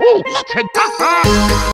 哦切克